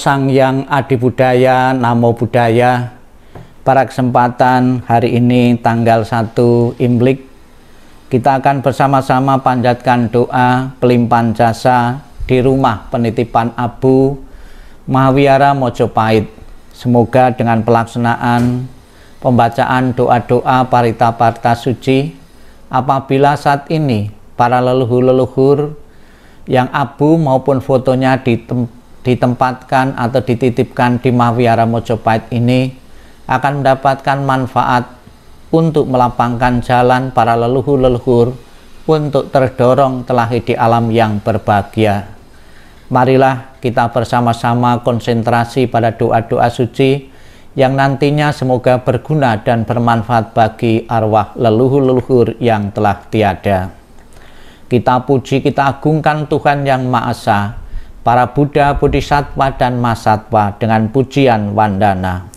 Sang Yang Adi Budaya, Namo Budaya. Pada kesempatan hari ini tanggal 1 Imlek, kita akan bersama-sama panjatkan doa pelimpahan jasa di rumah penitipan Abu Mahawiara Mojopahit. Semoga dengan pelaksanaan pembacaan doa-doa parita-parta suci, apabila saat ini para leluhur-leluhur yang abu maupun fotonya ditem ditempatkan atau dititipkan di Mahwiara Mojopahit ini akan mendapatkan manfaat untuk melapangkan jalan para leluhur-leluhur untuk terdorong terlahir di alam yang berbahagia. Marilah kita bersama-sama konsentrasi pada doa-doa suci yang nantinya semoga berguna dan bermanfaat bagi arwah leluhur-leluhur yang telah tiada. Kita puji, kita agungkan Tuhan yang Maha Esa, para Buddha, Bodhisattva, dan Masatwa dengan pujian wandana.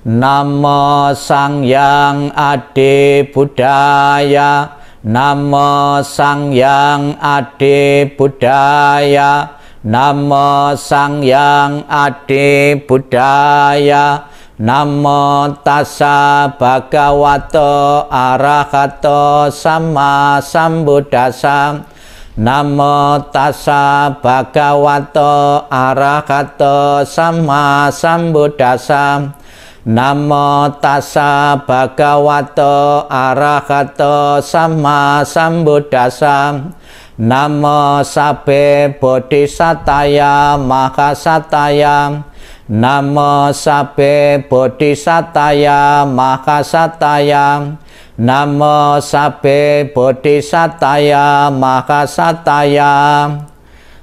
Namo Sang Yang Ade Budaya Namo Sang Yang Ade Budaya Namo Sang Yang Ade Budaya Namo tassa bhagavato arahato sama sambuddhasa Namo tassa bhagavato arahato sama sambuddhasa Namo tassa bhagavato arahato sama sambuddhasa Namo sabe bodhisataya mahasataya Namo sabe bodhisataya mahasataya Namo sabe bodhisataya mahasataya.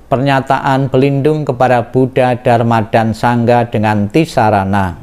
Pernyataan pelindung kepada Buddha, Dharma, dan Sangha dengan tisarana.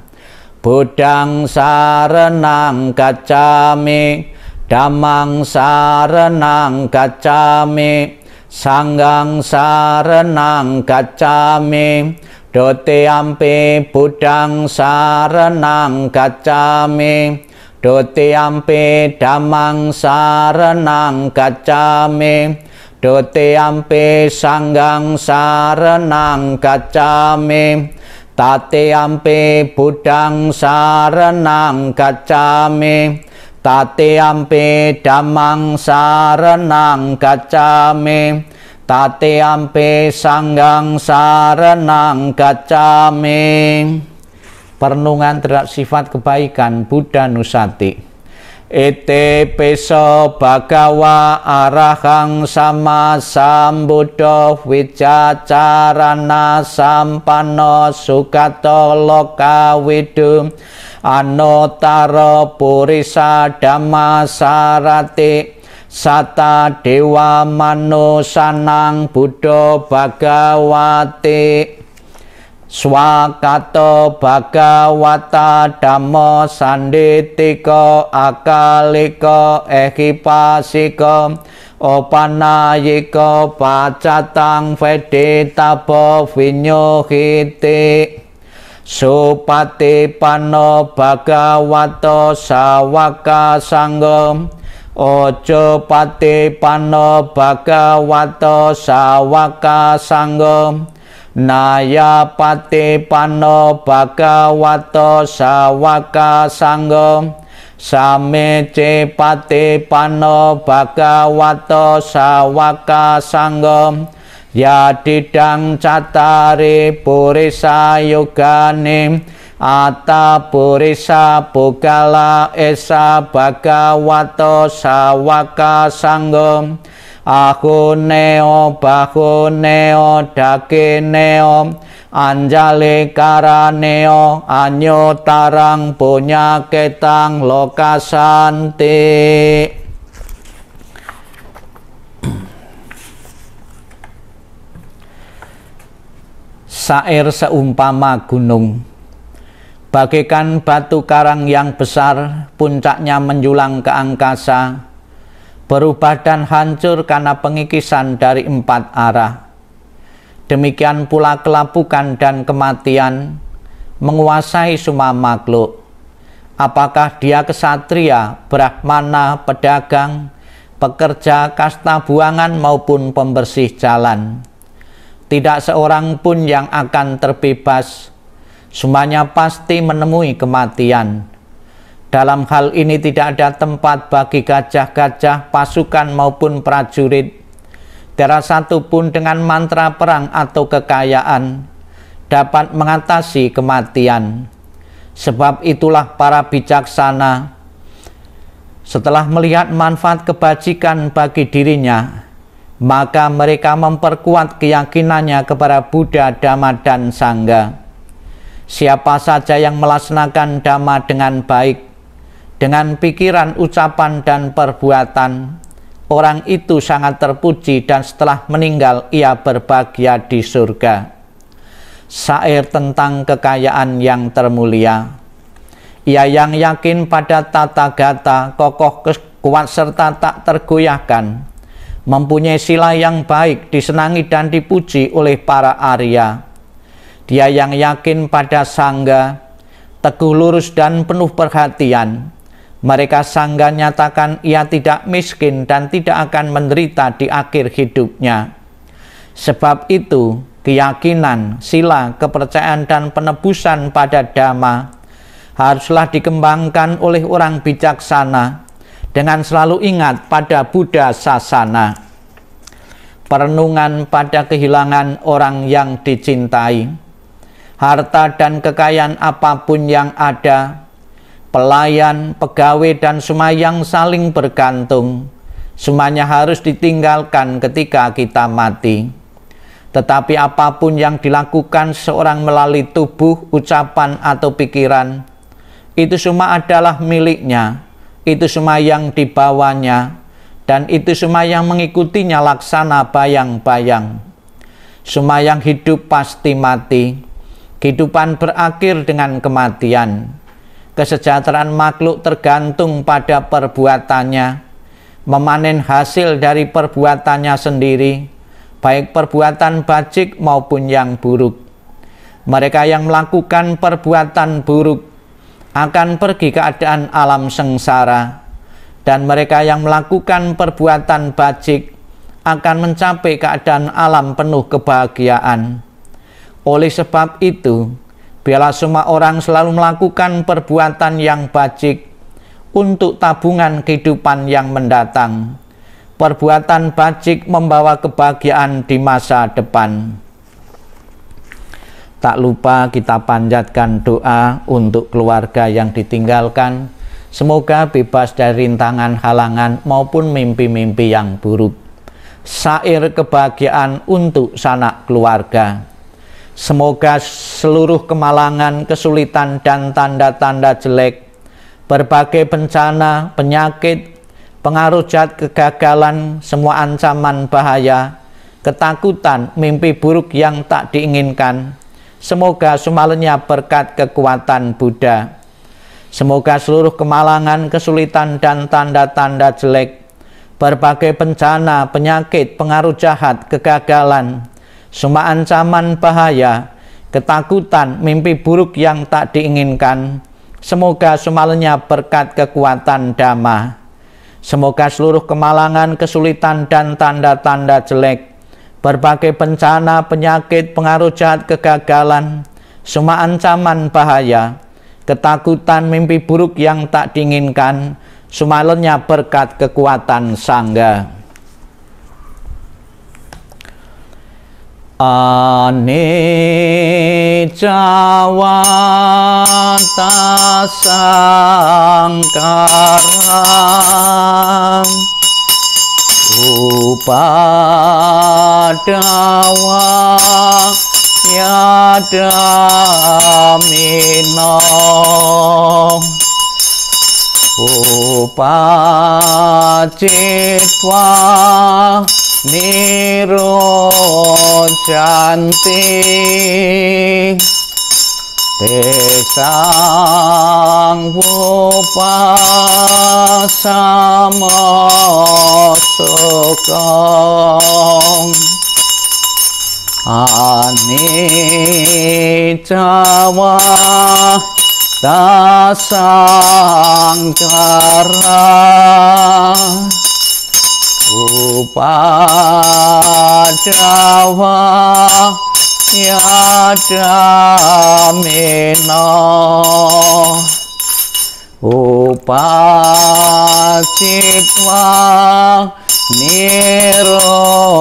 Budang sarenang gacami Damang sarenang gacami Sanggang sarenang gacami Dote ampe budang sarenang gacami Dote ampe damang sarenang gacami Dote ampe sanggang sarenang gacami Tate ampe budang sarenang gacami Tate ampe damang sarenang gacami Tate ampe sanggang sarenang gacami Perenungan terhadap sifat kebaikan Buddha Nusati. Ete peso bagawa arahang sama sambuddho wicacarana sampano sukato loka widu anotaro purisa dhamma sarati sata dewa manusanang buddho bagawati Swakato Bhagawata Dhammo Sanditiko Akaliko Ehipasiko Opanayiko Pacatang Veditabo Vinyohiti Supati Pano Bhagavato Sawaka Sanggom Ojo Pati Pano Bhagavato Sawaka Sanggom Naya pati pano bhagavato sawaka sanggo Same pati pano bhagavato sawaka sanggo Yadidang catari purisa yugani Ata purisa bukala esa bhagavato sawaka sanggo Aku neo bahu neo dake neo Anjali karaneo anyo tarang punya ketang lokasanti. Sair seumpama gunung. Bagaikan batu karang yang besar Puncaknya menjulang ke angkasa berubah dan hancur karena pengikisan dari empat arah. Demikian pula kelapukan dan kematian menguasai semua makhluk. Apakah dia kesatria, brahmana, pedagang, pekerja kasta buangan maupun pembersih jalan. tidak seorang pun yang akan terbebas. Semuanya pasti menemui kematian. Dalam hal ini tidak ada tempat bagi gajah-gajah, pasukan maupun prajurit. Tiada satu pun dengan mantra perang atau kekayaan dapat mengatasi kematian. Sebab itulah para bijaksana setelah melihat manfaat kebajikan bagi dirinya, maka mereka memperkuat keyakinannya kepada Buddha, Dhamma, dan Sangha. Siapa saja yang melaksanakan Dhamma dengan baik, dengan pikiran, ucapan, dan perbuatan, orang itu sangat terpuji dan setelah meninggal ia berbahagia di surga. Sair tentang kekayaan yang termulia. Ia yang yakin pada tata gata, kokoh kuat serta tak tergoyahkan, mempunyai sila yang baik, disenangi dan dipuji oleh para Arya. Dia yang yakin pada sangga, teguh lurus dan penuh perhatian, mereka sangga nyatakan ia tidak miskin dan tidak akan menderita di akhir hidupnya. Sebab itu, keyakinan, sila, kepercayaan, dan penebusan pada dhamma haruslah dikembangkan oleh orang bijaksana dengan selalu ingat pada Buddha Sasana. Perenungan pada kehilangan orang yang dicintai, harta dan kekayaan apa pun yang ada pelayan, pegawai, dan semua yang saling bergantung. Semuanya harus ditinggalkan ketika kita mati. Tetapi apa pun yang dilakukan seorang melalui tubuh, ucapan, atau pikiran, itu semua adalah miliknya, itu semua yang dibawanya, dan itu semua yang mengikutinya laksana bayang-bayang. Semua yang hidup pasti mati, kehidupan berakhir dengan kematian kesejahteraan makhluk tergantung pada perbuatannya, memanen hasil dari perbuatannya sendiri, baik perbuatan bajik maupun yang buruk. Mereka yang melakukan perbuatan buruk akan pergi keadaan alam sengsara, dan mereka yang melakukan perbuatan bajik akan mencapai keadaan alam penuh kebahagiaan. Oleh sebab itu, Biarlah semua orang selalu melakukan perbuatan yang bajik untuk tabungan kehidupan yang mendatang. Perbuatan bajik membawa kebahagiaan di masa depan. Tak lupa kita panjatkan doa untuk keluarga yang ditinggalkan. Semoga bebas dari rintangan, halangan maupun mimpi-mimpi yang buruk. Sair kebahagiaan untuk sanak keluarga Semoga seluruh kemalangan, kesulitan, dan tanda-tanda jelek, berbagai bencana, penyakit, pengaruh jahat, kegagalan, semua ancaman bahaya, ketakutan, mimpi buruk yang tak diinginkan, semoga semalanya berkat kekuatan Buddha. Semoga seluruh kemalangan, kesulitan, dan tanda-tanda jelek, berbagai bencana, penyakit, pengaruh jahat, kegagalan, semua ancaman bahaya, ketakutan, mimpi buruk yang tak diinginkan, semoga semalanya berkat kekuatan dhamma. Semoga seluruh kemalangan, kesulitan, dan tanda-tanda jelek, berbagai bencana, penyakit, pengaruh jahat, kegagalan, semua ancaman bahaya, ketakutan, mimpi buruk yang tak diinginkan, semalanya berkat kekuatan sangga. Anicawata sangkaram Upadawa yadamino Upacitwa Niro Chanti Tesang Wupa Sama Sukong upadrava yadramena upasitva nirosante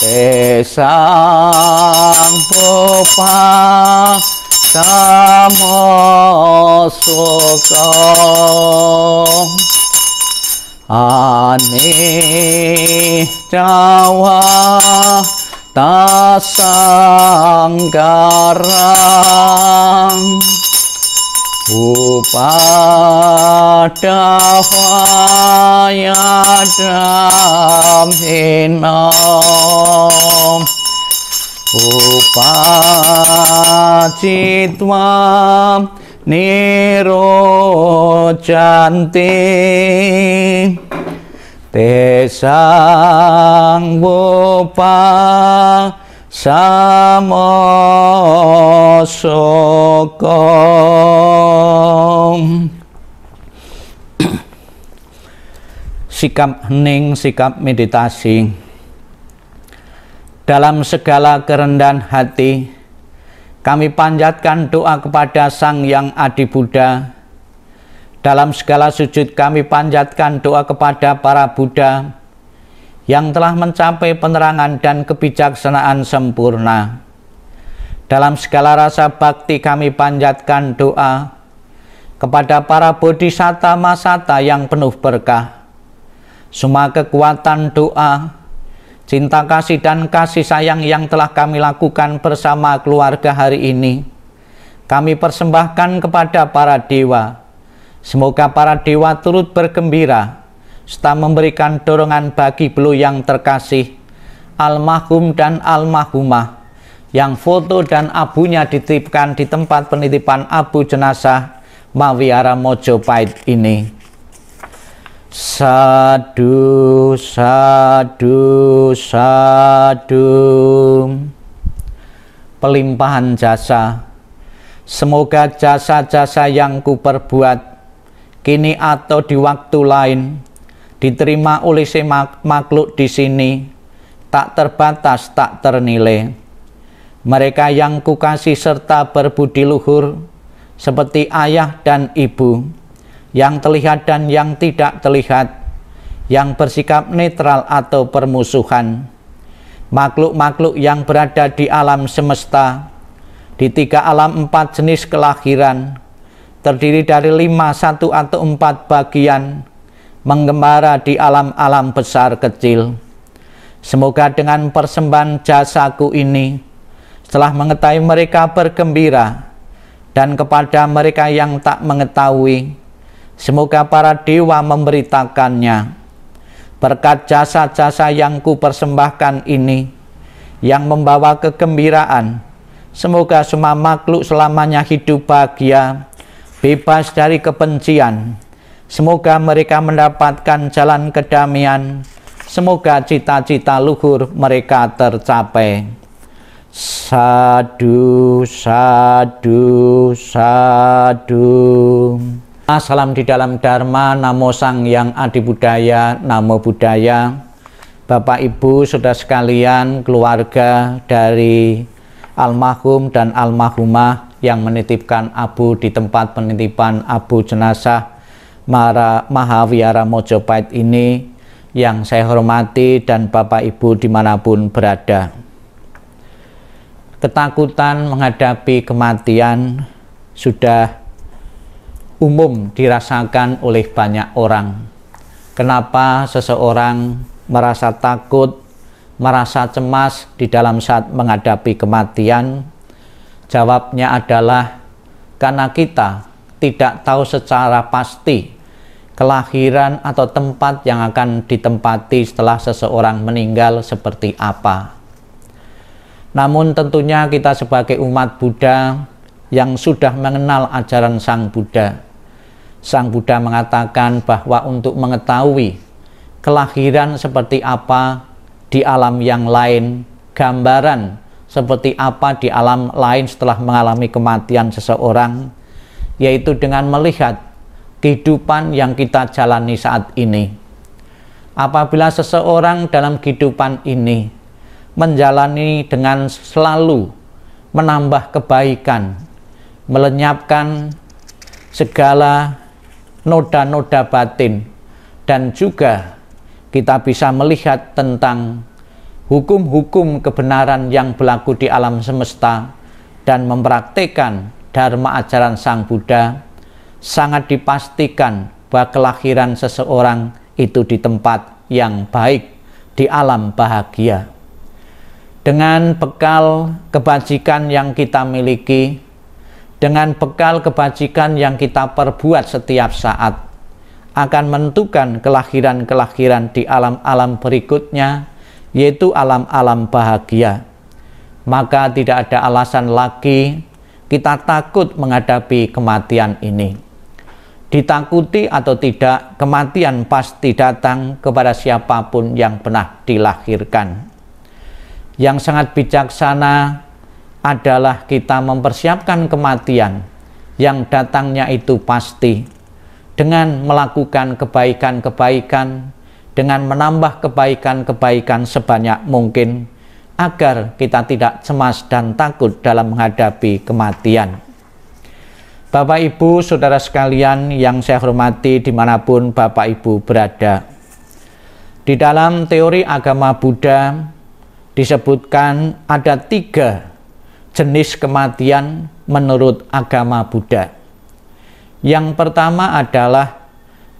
tesang upasitva Samasukam Ani Jawa Tasanggaram Upada Hayadam Hinam hinom upacitwa niro cantik tesang bupa samo sokom sikap hening sikap meditasi dalam segala kerendahan hati kami panjatkan doa kepada Sang Yang Adi Buddha dalam segala sujud kami panjatkan doa kepada para Buddha yang telah mencapai penerangan dan kebijaksanaan sempurna. Dalam segala rasa bakti kami panjatkan doa kepada para bodhisatta masata yang penuh berkah. Semua kekuatan doa, cinta kasih dan kasih sayang yang telah kami lakukan bersama keluarga hari ini, kami persembahkan kepada para dewa. Semoga para dewa turut bergembira serta memberikan dorongan bagi beliau yang terkasih, almarhum dan almarhumah, yang foto dan abunya dititipkan di tempat penitipan abu jenazah Mawiara Mojopahit ini. Sadu, sadu, sadu. Pelimpahan jasa. Semoga jasa-jasa yang kuperbuat kini atau di waktu lain diterima oleh si makhluk di sini tak terbatas tak ternilai mereka yang kukasih serta berbudi luhur seperti ayah dan ibu yang terlihat dan yang tidak terlihat yang bersikap netral atau permusuhan makhluk-makhluk yang berada di alam semesta di tiga alam empat jenis kelahiran terdiri dari lima, satu atau empat bagian menggembara di alam-alam besar kecil. Semoga dengan persembahan jasaku ini, setelah mengetahui mereka bergembira, dan kepada mereka yang tak mengetahui, semoga para dewa memberitakannya. Berkat jasa-jasa yang ku persembahkan ini, yang membawa kegembiraan, semoga semua makhluk selamanya hidup bahagia, bebas dari kebencian, Semoga mereka mendapatkan jalan kedamaian. Semoga cita-cita luhur mereka tercapai. Sadu, sadu, sadu. Salam di dalam Dharma, Namo Sang Yang Adi Budaya, Namo Budaya. Bapak Ibu, saudara sekalian, keluarga dari almarhum dan almarhumah yang menitipkan abu di tempat penitipan abu jenazah Mara Mahawiara Mojopahit ini yang saya hormati dan Bapak Ibu di mana pun berada. Ketakutan menghadapi kematian sudah umum dirasakan oleh banyak orang. Kenapa seseorang merasa takut, merasa cemas di dalam saat menghadapi kematian? Jawabnya adalah karena kita tidak tahu secara pasti kelahiran atau tempat yang akan ditempati setelah seseorang meninggal seperti apa. Namun tentunya kita sebagai umat Buddha yang sudah mengenal ajaran Sang Buddha, Sang Buddha mengatakan bahwa untuk mengetahui kelahiran seperti apa di alam yang lain, gambaran seperti apa di alam lain setelah mengalami kematian seseorang, yaitu dengan melihat kehidupan yang kita jalani saat ini. Apabila seseorang dalam kehidupan ini menjalani dengan selalu menambah kebaikan, melenyapkan segala noda-noda batin, dan juga kita bisa melihat tentang hukum-hukum kebenaran yang berlaku di alam semesta dan mempraktekkan dharma ajaran Sang Buddha, sangat dipastikan bahwa kelahiran seseorang itu di tempat yang baik, di alam bahagia. Dengan bekal kebajikan yang kita miliki, dengan bekal kebajikan yang kita perbuat setiap saat, akan menentukan kelahiran-kelahiran di alam-alam berikutnya, yaitu alam-alam bahagia. Maka tidak ada alasan lagi kita takut menghadapi kematian ini. Ditakuti atau tidak, kematian pasti datang kepada siapa pun yang pernah dilahirkan. Yang sangat bijaksana adalah kita mempersiapkan kematian yang datangnya itu pasti dengan melakukan kebaikan-kebaikan, dengan menambah kebaikan-kebaikan sebanyak mungkin, agar kita tidak cemas dan takut dalam menghadapi kematian. Bapak Ibu, Saudara sekalian yang saya hormati di mana pun Bapak Ibu berada. Di dalam teori agama Buddha disebutkan ada tiga jenis kematian menurut agama Buddha. Yang pertama adalah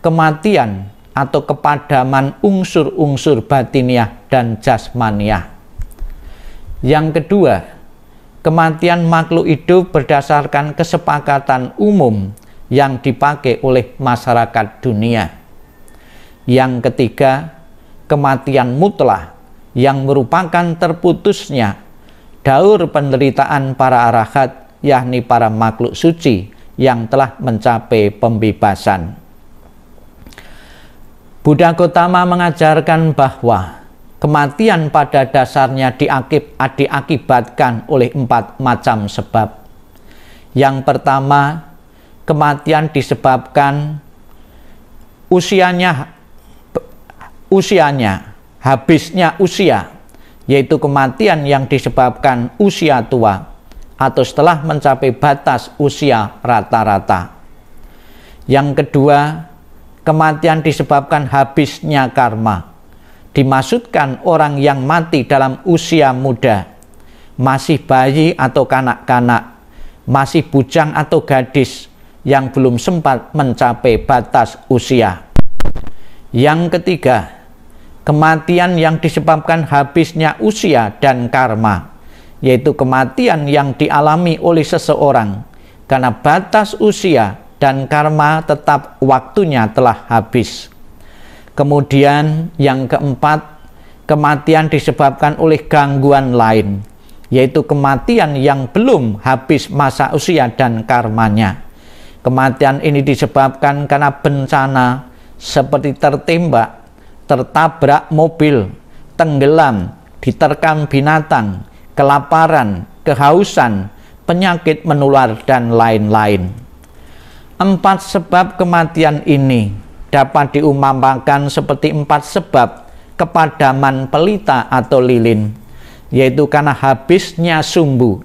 kematian atau kepadaman unsur-unsur batiniah dan jasmaniah. Yang kedua, kematian makhluk hidup berdasarkan kesepakatan umum yang dipakai oleh masyarakat dunia. Yang ketiga, kematian mutlak yang merupakan terputusnya daur penderitaan para arahat, yakni para makhluk suci yang telah mencapai pembebasan. Buddha Gotama mengajarkan bahwa kematian pada dasarnya diakib, diakibatkan oleh empat macam sebab. Yang pertama, kematian disebabkan usianya usianya habisnya usia yaitu kematian yang disebabkan usia tua atau setelah mencapai batas usia rata-rata. Yang kedua, kematian disebabkan habisnya karma. Dimaksudkan orang yang mati dalam usia muda, masih bayi atau kanak-kanak, masih bujang atau gadis yang belum sempat mencapai batas usia. Yang ketiga, kematian yang disebabkan habisnya usia dan karma yaitu kematian yang dialami oleh seseorang karena batas usia dan karma tetap waktunya telah habis. Kemudian yang keempat, kematian disebabkan oleh gangguan lain, yaitu kematian yang belum habis masa usia dan karmanya. Kematian ini disebabkan karena bencana seperti tertembak, tertabrak mobil, tenggelam, diterkam binatang, kelaparan, kehausan, penyakit menular, dan lain-lain. Empat sebab kematian ini dapat diumpamakan seperti empat sebab kepadaman pelita atau lilin, yaitu karena habisnya sumbu,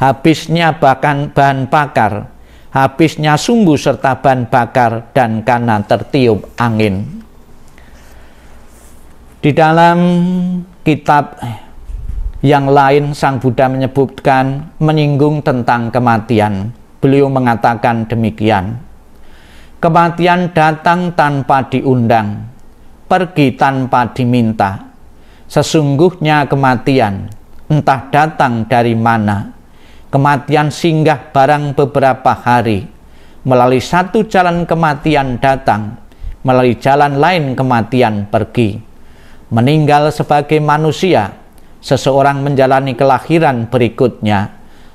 habisnya bahkan bahan bakar, habisnya sumbu serta bahan bakar, dan karena tertiup angin. Di dalam kitab yang lain Sang Buddha menyebutkan menyinggung tentang kematian. Beliau mengatakan demikian. Kematian datang tanpa diundang, pergi tanpa diminta. Sesungguhnya kematian entah datang dari mana. Kematian singgah barang beberapa hari. Melalui satu jalan kematian datang, melalui jalan lain kematian pergi. Meninggal sebagai manusia seseorang menjalani kelahiran berikutnya,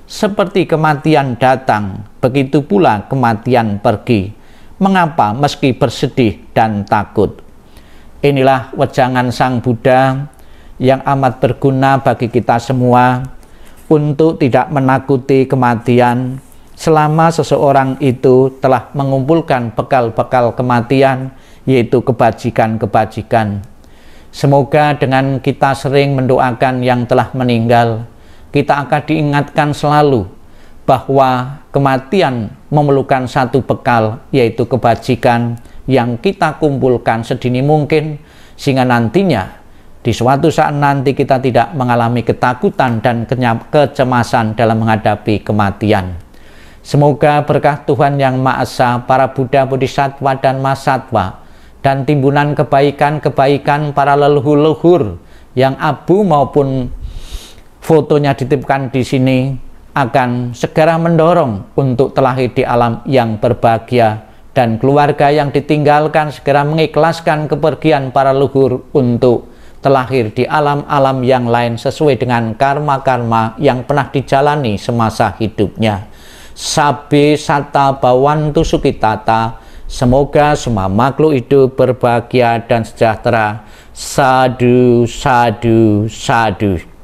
seperti kematian datang, begitu pula kematian pergi. Mengapa meski bersedih dan takut? Inilah wejangan Sang Buddha yang amat berguna bagi kita semua untuk tidak menakuti kematian, selama seseorang itu telah mengumpulkan bekal-bekal kematian, yaitu kebajikan-kebajikan. Semoga dengan kita sering mendoakan yang telah meninggal, kita akan diingatkan selalu bahwa kematian memerlukan satu bekal, yaitu kebajikan yang kita kumpulkan sedini mungkin, sehingga nantinya di suatu saat nanti kita tidak mengalami ketakutan dan kecemasan dalam menghadapi kematian. Semoga berkah Tuhan Yang Maha Esa, para Buddha, Bodhisattva, dan Masatwa, dan timbunan kebaikan-kebaikan para leluhur-leluhur yang abu maupun fotonya ditipkan di sini akan segera mendorong untuk terlahir di alam yang berbahagia dan keluarga yang ditinggalkan segera mengikhlaskan kepergian para leluhur untuk terlahir di alam-alam yang lain sesuai dengan karma-karma yang pernah dijalani semasa hidupnya. Sabi Sata Bawantu Sukitata Semoga semua makhluk hidup berbahagia dan sejahtera. Sadu, sadu, sadu